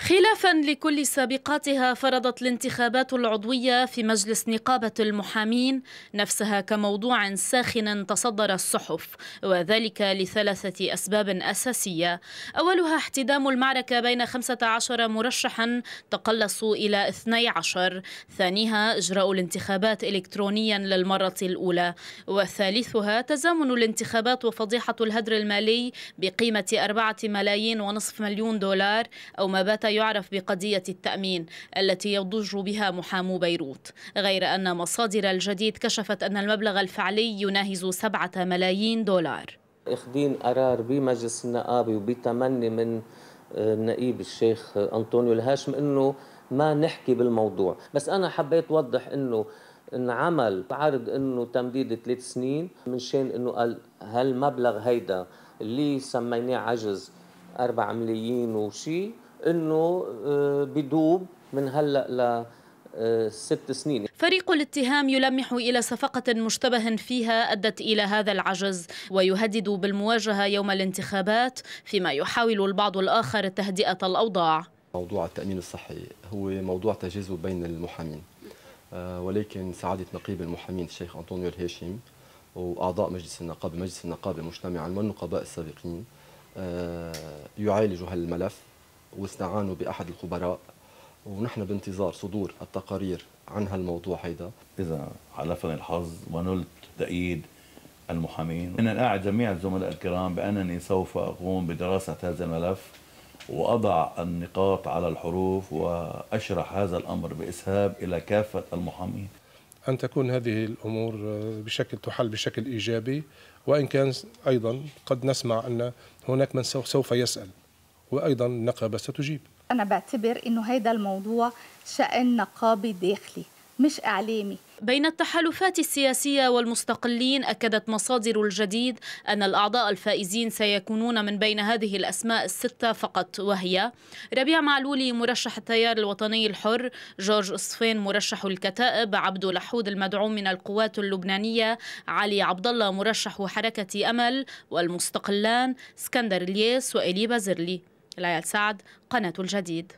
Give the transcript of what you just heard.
خلافا لكل سابقاتها فرضت الانتخابات العضوية في مجلس نقابة المحامين نفسها كموضوع ساخن تصدر الصحف وذلك لثلاثة أسباب أساسية. أولها احتدام المعركة بين 15 مرشحا تقلصوا إلى 12 ثانيها إجراء الانتخابات إلكترونيا للمرة الأولى. وثالثها تزامن الانتخابات وفضيحة الهدر المالي بقيمة أربعة ملايين ونصف مليون دولار أو ما بات يعرف بقضية التأمين التي يضج بها محامو بيروت غير أن مصادر الجديد كشفت أن المبلغ الفعلي يناهز سبعة ملايين دولار. اخذين قرار بمجلس النقابة وبتمني من النقيب الشيخ أنطونيو الهاشم أنه ما نحكي بالموضوع. بس أنا حبيت أوضح أنه انعمل عرض إنه تمديد ثلاث سنين من شان إنه هالمبلغ هيدا اللي سميناه عجز 4 ملايين وشي إنه آه، بدوب من هلأ ل آه، ست سنين. فريق الاتهام يلمح إلى صفقة مشتبه فيها أدت إلى هذا العجز ويهدد بالمواجهة يوم الانتخابات فيما يحاول البعض الآخر تهدئة الأوضاع. موضوع التأمين الصحي هو موضوع تجاذب بين المحامين آه، ولكن سعادة نقيب المحامين الشيخ أنطونيو الهاشم وأعضاء مجلس النقابة مجلس النقابة مجتمعا والنقباء السابقين يعالجوا هالملف واستعانوا بأحد الخبراء ونحن بانتظار صدور التقارير عن هالموضوع هيدا إذا حالفني الحظ ونلت تأييد المحامين. أنا أعد جميع الزملاء الكرام بأنني سوف أقوم بدراسة هذا الملف وأضع النقاط على الحروف وأشرح هذا الأمر بإسهاب إلى كافة المحامين. أن تكون هذه الأمور بشكل تحل بشكل إيجابي وإن كان أيضا قد نسمع أن هناك من سوف يسأل. وأيضا النقابة ستجيب. أنا بعتبر أنه هذا الموضوع شأن نقابي داخلي مش إعلامي. بين التحالفات السياسية والمستقلين أكدت مصادر الجديد أن الأعضاء الفائزين سيكونون من بين هذه الأسماء الستة فقط وهي ربيع معلولي مرشح التيار الوطني الحر جورج أصفين مرشح الكتائب عبد لحود المدعوم من القوات اللبنانية علي عبد الله مرشح حركة أمل والمستقلان اسكندر إلياس وإلي بازرلي ليال سعد قناة الجديد.